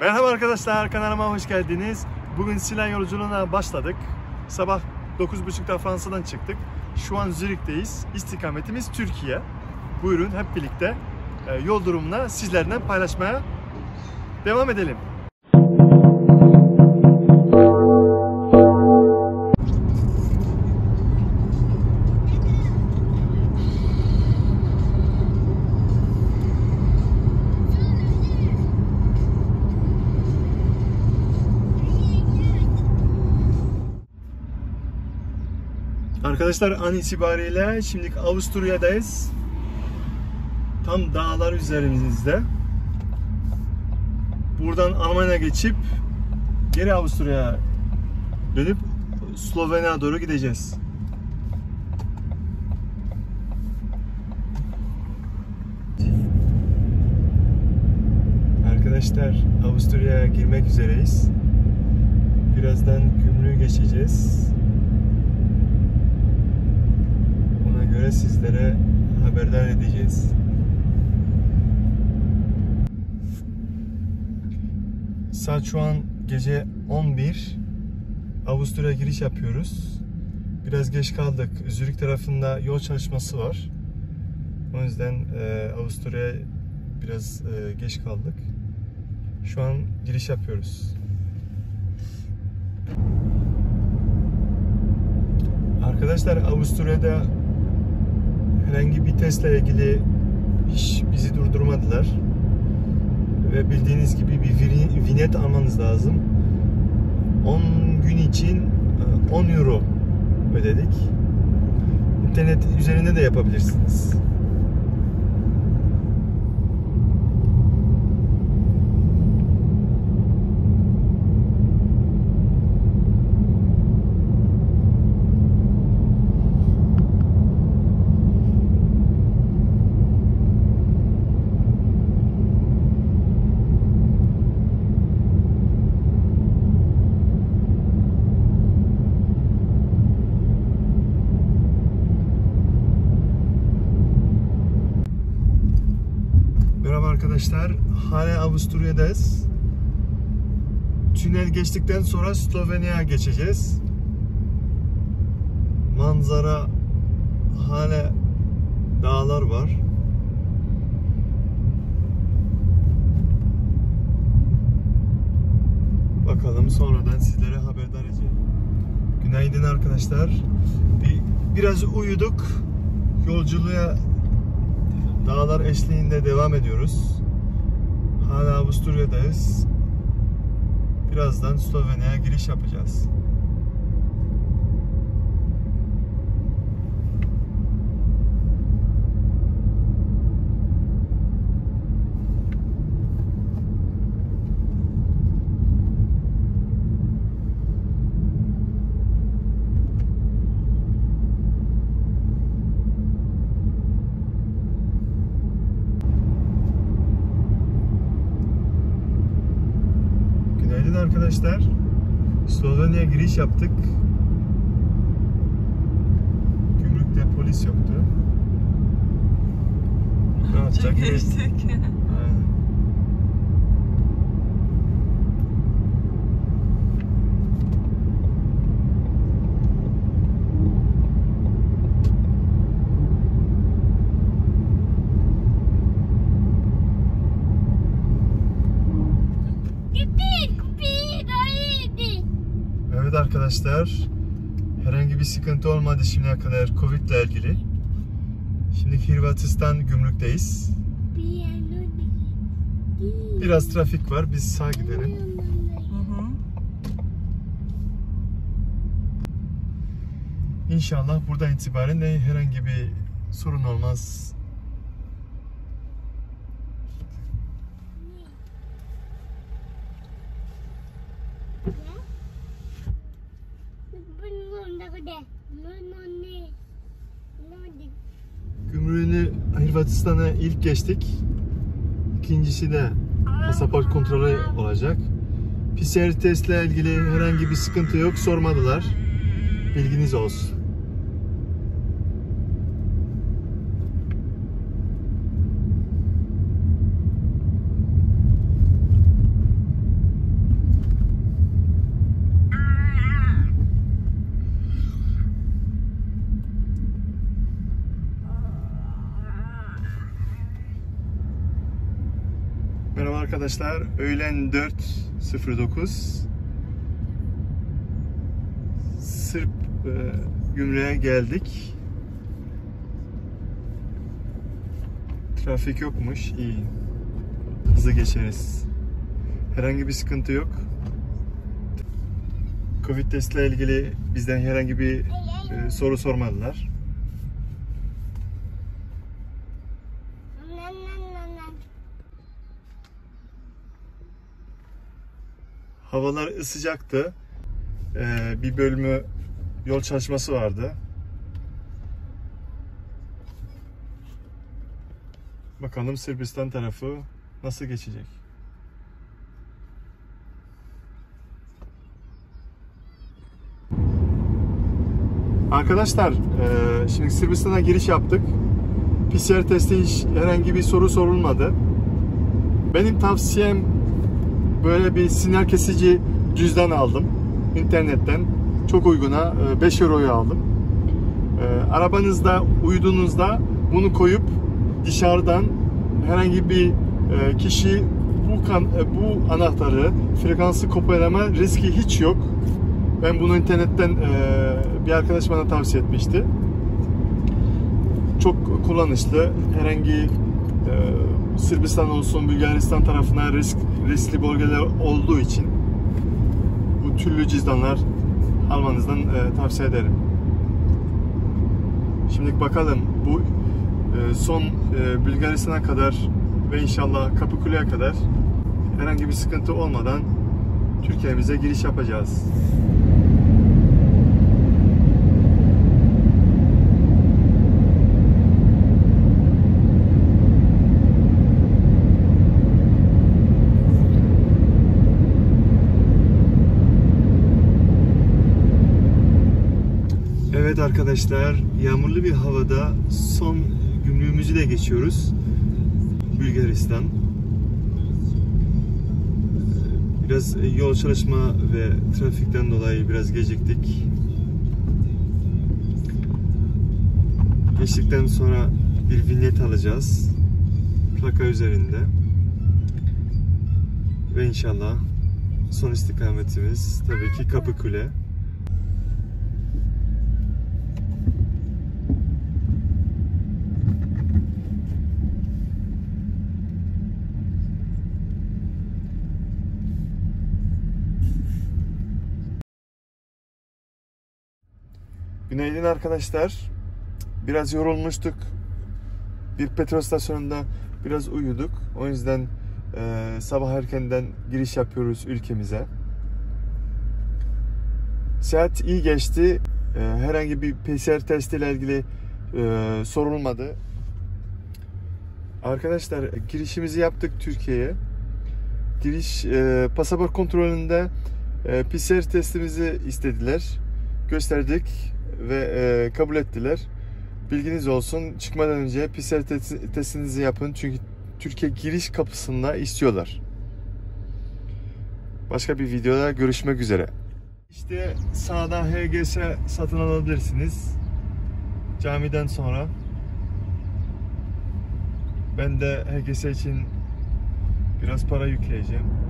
Merhaba arkadaşlar kanalıma hoş geldiniz. Bugün Silen yolculuğuna başladık. Sabah 9.30'da Fransa'dan çıktık. Şu an Zürih'teyiz. İstikametimiz Türkiye. Buyurun hep birlikte e, yol durumuna sizlerle paylaşmaya devam edelim. Arkadaşlar an itibariyle şimdi Avusturya'dayız. Tam dağlar üzerimizde. Buradan Almanya geçip geri Avusturya'ya dönüp Slovenya'ya doğru gideceğiz. Arkadaşlar Avusturya'ya girmek üzereyiz. Birazdan gümrüğü geçeceğiz. Göre sizlere haberdar edeceğiz. Saat şu an gece 11. Avusturya giriş yapıyoruz. Biraz geç kaldık. Zürich tarafında yol çalışması var. O yüzden e, Avusturya'ya biraz e, geç kaldık. Şu an giriş yapıyoruz. Arkadaşlar Avusturya'da herhangi bir testle ilgili hiç bizi durdurmadılar. Ve bildiğiniz gibi bir vinet almanız lazım. 10 gün için e, 10 euro ödedik. İnternet üzerinde de yapabilirsiniz. Merhaba arkadaşlar. Hala Avusturya'dayız. Tünel geçtikten sonra Slovenya'ya geçeceğiz. Manzara hala dağlar var. Bakalım sonradan sizlere haberdar edeceğim. Günaydın arkadaşlar. Bir, biraz uyuduk. Yolculuğa Dağlar eşliğinde devam ediyoruz. Hala Avusturya'dayız. Birazdan Slovenya'ya giriş yapacağız. Günaydın arkadaşlar. Slovenya'ya giriş yaptık. Gümrükte polis yoktu. Çok giriş- geçtik. Aynen. Evet arkadaşlar. Herhangi bir sıkıntı olmadı şimdiye kadar Covid ile ilgili. Şimdi Hırvatistan gümrükteyiz. Biraz trafik var. Biz sağ gidelim. İnşallah buradan itibaren de herhangi bir sorun olmaz. Hırvatistan'a ilk geçtik. İkincisi de pasaport kontrolü olacak. PCR testle ilgili herhangi bir sıkıntı yok. Sormadılar. Bilginiz olsun. Arkadaşlar. Öğlen 4.09. Sırp e, gümrüğe geldik. Trafik yokmuş. İyi. Hızlı geçeriz. Herhangi bir sıkıntı yok. Covid testiyle ilgili bizden herhangi bir e, soru sormadılar. Havalar sıcaktı. Ee, bir bölümü yol çalışması vardı. Bakalım Sırbistan tarafı nasıl geçecek? Arkadaşlar, e, şimdi Sırbistan'a giriş yaptık. PCR testi hiç herhangi bir soru sorulmadı. Benim tavsiyem böyle bir sinyal kesici cüzdan aldım internetten. Çok uyguna 5 euroya aldım. E, arabanızda uyuduğunuzda bunu koyup dışarıdan herhangi bir e, kişi bu kan, bu anahtarı frekansı kopyalama riski hiç yok. Ben bunu internetten bir arkadaş bana tavsiye etmişti. Çok kullanışlı. Herhangi Sırbistan olsun, Bulgaristan tarafına risk, riskli bölgeler olduğu için bu türlü cüzdanlar almanızdan e, tavsiye ederim. Şimdi bakalım bu e, son e, Bulgaristan'a kadar ve inşallah Kapıkule'ye kadar herhangi bir sıkıntı olmadan Türkiye'mize giriş yapacağız. Evet arkadaşlar, yağmurlu bir havada son gümrüğümüzü de geçiyoruz. Bulgaristan. Biraz yol çalışma ve trafikten dolayı biraz geciktik. Geçtikten sonra bir vinyet alacağız. Plaka üzerinde. Ve inşallah son istikametimiz tabii ki Kapıkule. Günaydın arkadaşlar. Biraz yorulmuştuk. Bir petrol istasyonunda biraz uyuduk. O yüzden e, sabah erkenden giriş yapıyoruz ülkemize. Seyahat iyi geçti. E, herhangi bir PCR testiyle ilgili e, sorulmadı. Arkadaşlar girişimizi yaptık Türkiye'ye. Giriş e, pasaport kontrolünde e, PCR testimizi istediler. Gösterdik ve e, kabul ettiler. Bilginiz olsun çıkmadan önce PCR testinizi yapın çünkü Türkiye giriş kapısında istiyorlar. Başka bir videoda görüşmek üzere. İşte sağda HGS satın alabilirsiniz. Camiden sonra. Ben de HGS için biraz para yükleyeceğim.